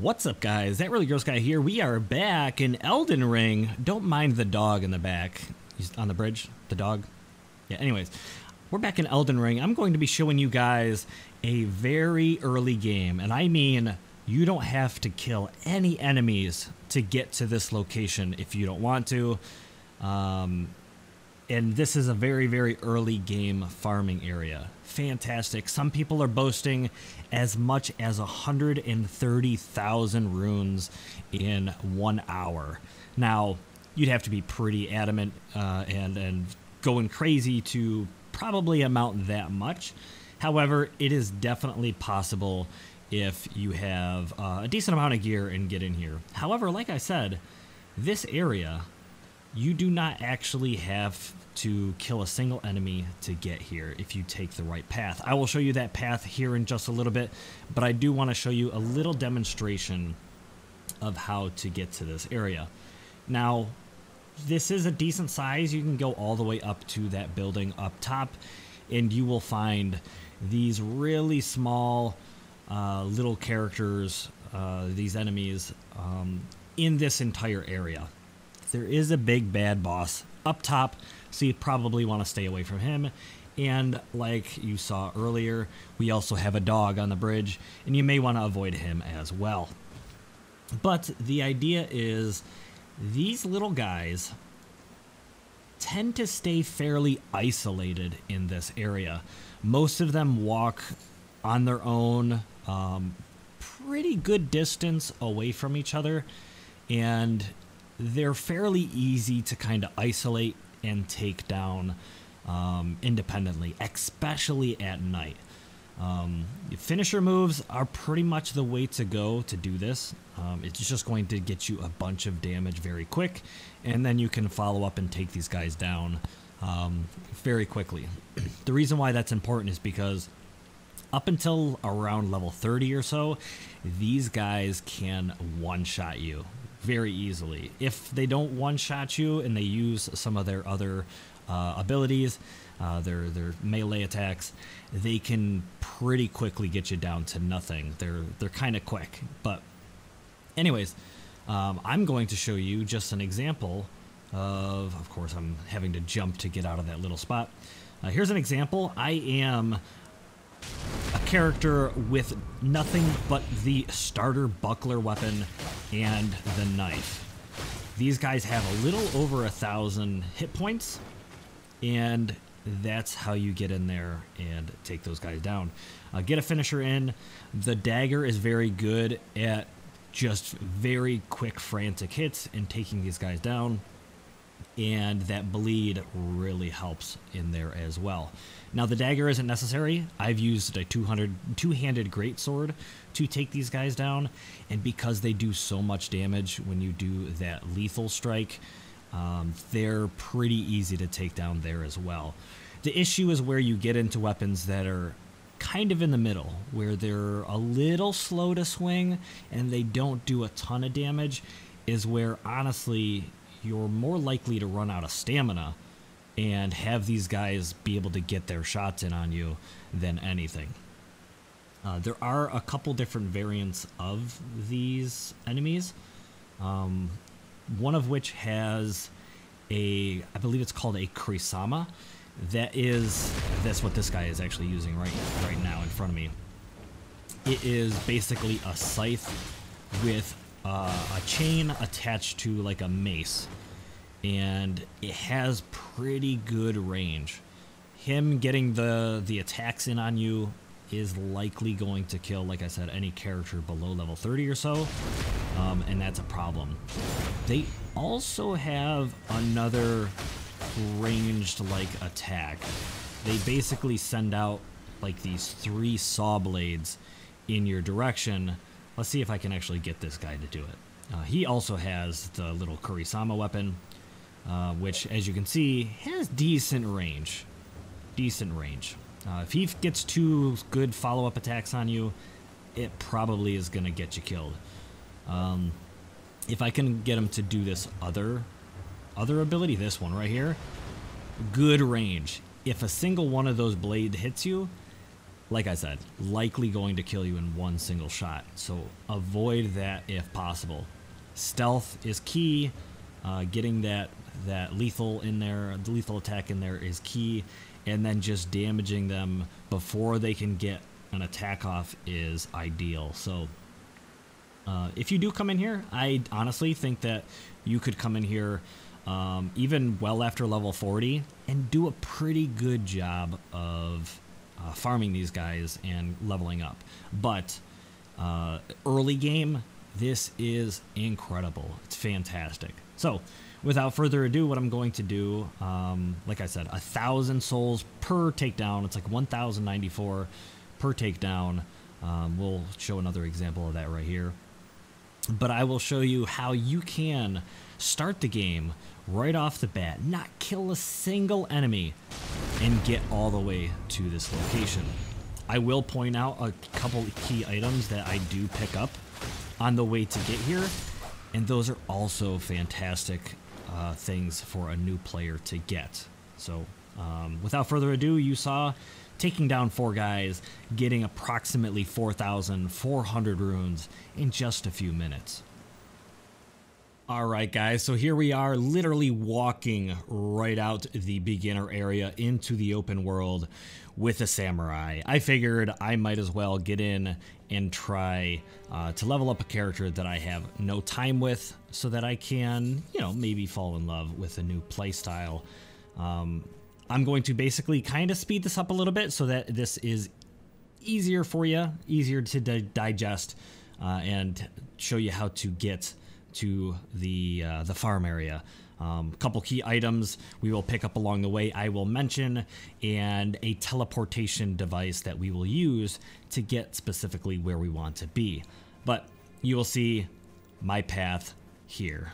What's up, guys? That really gross guy here. We are back in Elden Ring. Don't mind the dog in the back. He's on the bridge. The dog. Yeah. Anyways, we're back in Elden Ring. I'm going to be showing you guys a very early game, and I mean you don't have to kill any enemies to get to this location if you don't want to. Um, and this is a very very early game farming area. Fantastic. Some people are boasting as much as 130,000 runes in one hour. Now you'd have to be pretty adamant uh, and and going crazy to probably amount that much. However it is definitely possible if you have uh, a decent amount of gear and get in here. However like i said this area you do not actually have to kill a single enemy to get here if you take the right path. I will show you that path here in just a little bit, but I do want to show you a little demonstration of how to get to this area. Now, this is a decent size. You can go all the way up to that building up top, and you will find these really small uh, little characters, uh, these enemies, um, in this entire area there is a big bad boss up top, so you probably want to stay away from him. And like you saw earlier, we also have a dog on the bridge, and you may want to avoid him as well. But the idea is these little guys tend to stay fairly isolated in this area. Most of them walk on their own, um, pretty good distance away from each other, and they're fairly easy to kind of isolate and take down um, independently, especially at night. Um, finisher moves are pretty much the way to go to do this. Um, it's just going to get you a bunch of damage very quick, and then you can follow up and take these guys down um, very quickly. the reason why that's important is because up until around level 30 or so, these guys can one shot you very easily. If they don't one shot you and they use some of their other uh, abilities, uh, their their melee attacks, they can pretty quickly get you down to nothing. They're they're kind of quick. But anyways, um, I'm going to show you just an example of. Of course, I'm having to jump to get out of that little spot. Uh, here's an example. I am a character with nothing but the starter buckler weapon and the knife. These guys have a little over a thousand hit points, and that's how you get in there and take those guys down. Uh, get a finisher in. The dagger is very good at just very quick, frantic hits and taking these guys down and that bleed really helps in there as well. Now the dagger isn't necessary. I've used a 200 two-handed greatsword to take these guys down, and because they do so much damage when you do that lethal strike, um, they're pretty easy to take down there as well. The issue is where you get into weapons that are kind of in the middle, where they're a little slow to swing and they don't do a ton of damage, is where honestly you're more likely to run out of stamina and have these guys be able to get their shots in on you than anything. Uh, there are a couple different variants of these enemies, um, one of which has a, I believe it's called a Kurisama. That is, that's what this guy is actually using right right now in front of me. It is basically a scythe with uh, a chain attached to like a mace and it has pretty good range. Him getting the the attacks in on you is likely going to kill, like I said, any character below level 30 or so, um, and that's a problem. They also have another ranged like attack. They basically send out like these three saw blades in your direction. Let's see if I can actually get this guy to do it. Uh, he also has the little Kurisama weapon, uh, which, as you can see, has decent range. Decent range. Uh, if he gets two good follow-up attacks on you, it probably is going to get you killed. Um, if I can get him to do this other other ability, this one right here, good range. If a single one of those blade hits you, like I said, likely going to kill you in one single shot. So avoid that if possible. Stealth is key. Uh, getting that that lethal in there, the lethal attack in there is key, and then just damaging them before they can get an attack off is ideal. So uh, if you do come in here, I honestly think that you could come in here um, even well after level 40 and do a pretty good job of uh, farming these guys and leveling up. But uh, early game, this is incredible. It's fantastic. So, without further ado, what I'm going to do, um, like I said, a thousand souls per takedown. It's like 1,094 per takedown. Um, we'll show another example of that right here. But I will show you how you can start the game right off the bat, not kill a single enemy, and get all the way to this location. I will point out a couple key items that I do pick up on the way to get here, and those are also fantastic uh, things for a new player to get. So, um, without further ado, you saw taking down four guys, getting approximately 4,400 runes in just a few minutes. All right, guys, so here we are literally walking right out the beginner area into the open world with a samurai. I figured I might as well get in and try uh, to level up a character that I have no time with so that I can, you know, maybe fall in love with a new playstyle. Um, I'm going to basically kind of speed this up a little bit so that this is easier for you, easier to di digest, uh, and show you how to get to the uh, the farm area. A um, couple key items we will pick up along the way I will mention, and a teleportation device that we will use to get specifically where we want to be. But you will see my path here.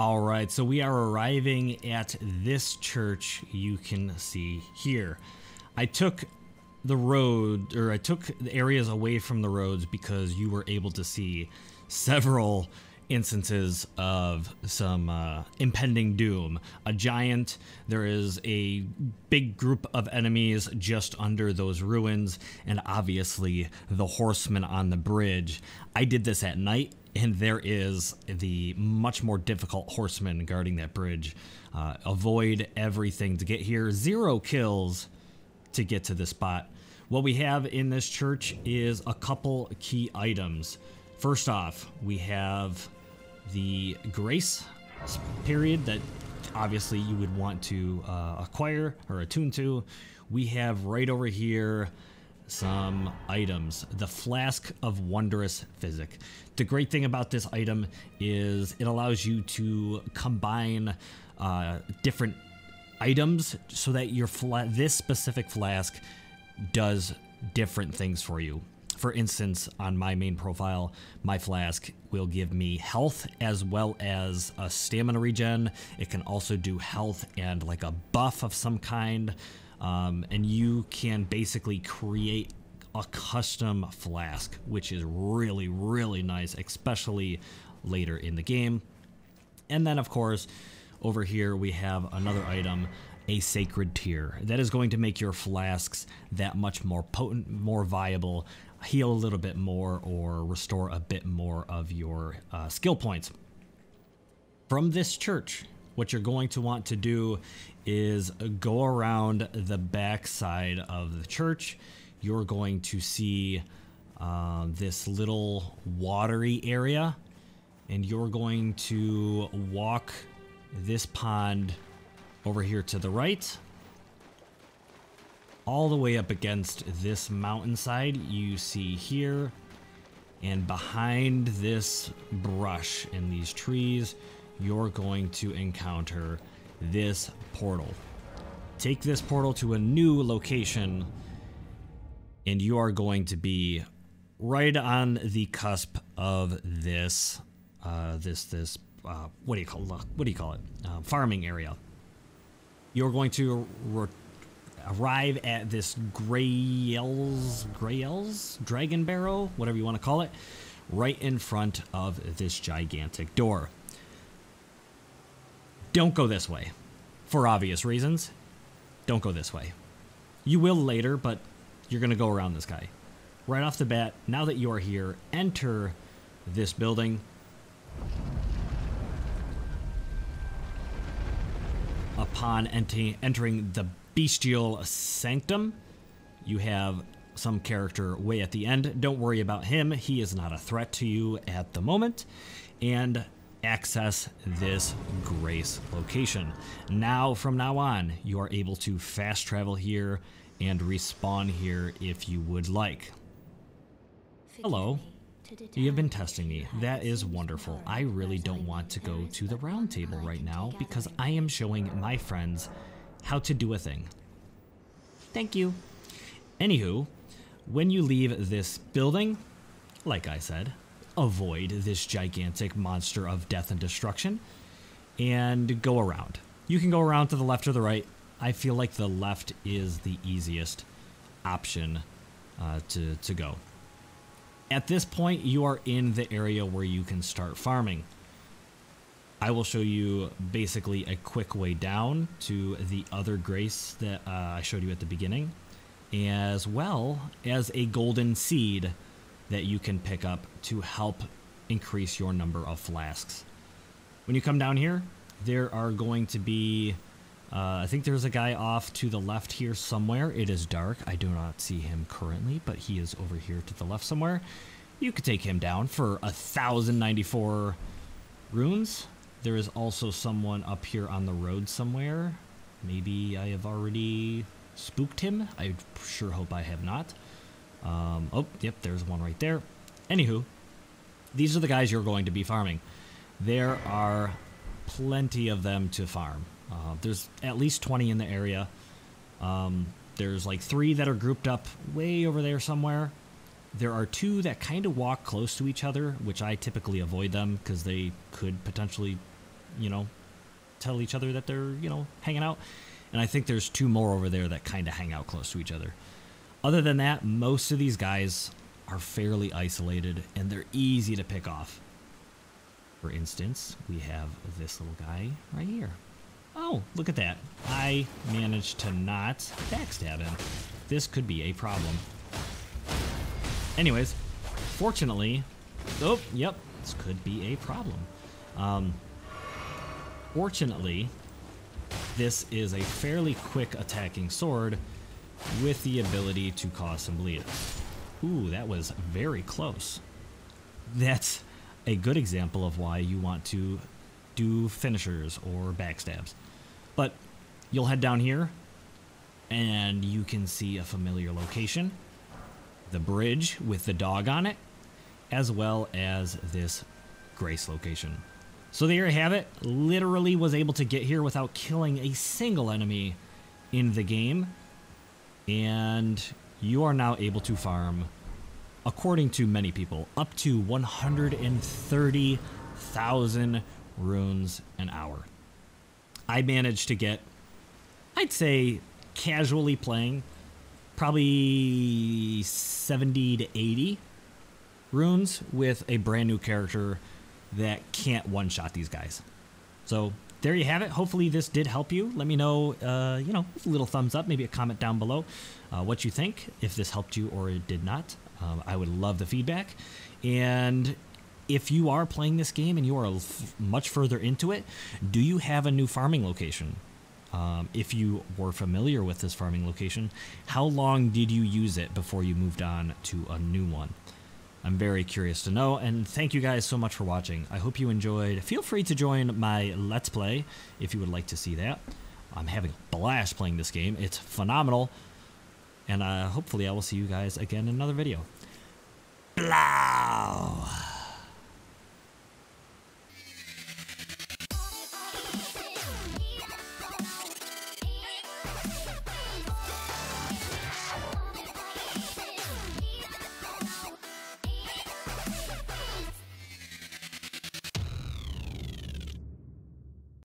All right, so we are arriving at this church you can see here. I took the road, or I took the areas away from the roads because you were able to see several instances of some uh, impending doom. A giant, there is a big group of enemies just under those ruins, and obviously the horsemen on the bridge. I did this at night and there is the much more difficult horseman guarding that bridge. Uh, avoid everything to get here. Zero kills to get to this spot. What we have in this church is a couple key items. First off, we have the grace period that obviously you would want to uh, acquire or attune to. We have right over here some items. The Flask of Wondrous Physic. The great thing about this item is it allows you to combine uh, different items so that your this specific flask does different things for you. For instance, on my main profile, my flask will give me health as well as a stamina regen. It can also do health and like a buff of some kind. Um, and you can basically create a custom flask, which is really, really nice, especially later in the game. And then, of course, over here we have another item, a sacred tear. That is going to make your flasks that much more potent, more viable, heal a little bit more, or restore a bit more of your uh, skill points. From this church, what you're going to want to do is go around the back side of the church. You're going to see uh, this little watery area, and you're going to walk this pond over here to the right. All the way up against this mountainside you see here. And behind this brush and these trees, you're going to encounter this portal. Take this portal to a new location, and you are going to be right on the cusp of this, uh, this, this uh, what do you call what do you call it? Uh, farming area. You're going to arrive at this Greyoll's Greyoll's Dragon Barrow, whatever you want to call it, right in front of this gigantic door. Don't go this way, for obvious reasons. Don't go this way. You will later, but you're going to go around this guy. Right off the bat, now that you are here, enter this building. upon ent- entering the bestial sanctum. You have some character way at the end. Don't worry about him, he is not a threat to you at the moment. And access this grace location. Now, from now on, you are able to fast travel here and respawn here if you would like. Hello. You have been testing me. That is wonderful. I really don't want to go to the round table right now because I am showing my friends how to do a thing. Thank you. Anywho, when you leave this building, like I said, avoid this gigantic monster of death and destruction and go around. You can go around to the left or the right. I feel like the left is the easiest option uh, to, to go. At this point, you are in the area where you can start farming. I will show you basically a quick way down to the other grace that uh, I showed you at the beginning, as well as a golden seed that you can pick up to help increase your number of flasks. When you come down here, there are going to be uh, I think there's a guy off to the left here somewhere. It is dark. I do not see him currently, but he is over here to the left somewhere. You could take him down for a 1,094 runes. There is also someone up here on the road somewhere. Maybe I have already spooked him. I sure hope I have not. Um, oh, yep, there's one right there. Anywho, these are the guys you're going to be farming. There are plenty of them to farm. Uh, there's at least 20 in the area. Um, there's like three that are grouped up way over there somewhere. There are two that kind of walk close to each other, which I typically avoid them because they could potentially, you know, tell each other that they're, you know, hanging out. And I think there's two more over there that kind of hang out close to each other. Other than that, most of these guys are fairly isolated and they're easy to pick off. For instance, we have this little guy right here. Oh, look at that. I managed to not backstab him. This could be a problem. Anyways, fortunately... Oh, yep, this could be a problem. Um, fortunately, this is a fairly quick attacking sword with the ability to cause some bleed. Ooh, that was very close. That's a good example of why you want to do finishers or backstabs. But you'll head down here and you can see a familiar location the bridge with the dog on it, as well as this Grace location. So there you have it. Literally was able to get here without killing a single enemy in the game. And you are now able to farm, according to many people, up to 130,000 runes an hour. I managed to get, I'd say, casually playing, probably 70 to 80 runes with a brand new character that can't one shot these guys. So there you have it. Hopefully this did help you. Let me know, uh, you know, a little thumbs up, maybe a comment down below uh, what you think, if this helped you or it did not. Um, I would love the feedback. And if you are playing this game and you are much further into it, do you have a new farming location? Um, if you were familiar with this farming location, how long did you use it before you moved on to a new one? I'm very curious to know, and thank you guys so much for watching. I hope you enjoyed. Feel free to join my Let's Play if you would like to see that. I'm having a blast playing this game. It's phenomenal. And uh, hopefully I will see you guys again in another video. Blow!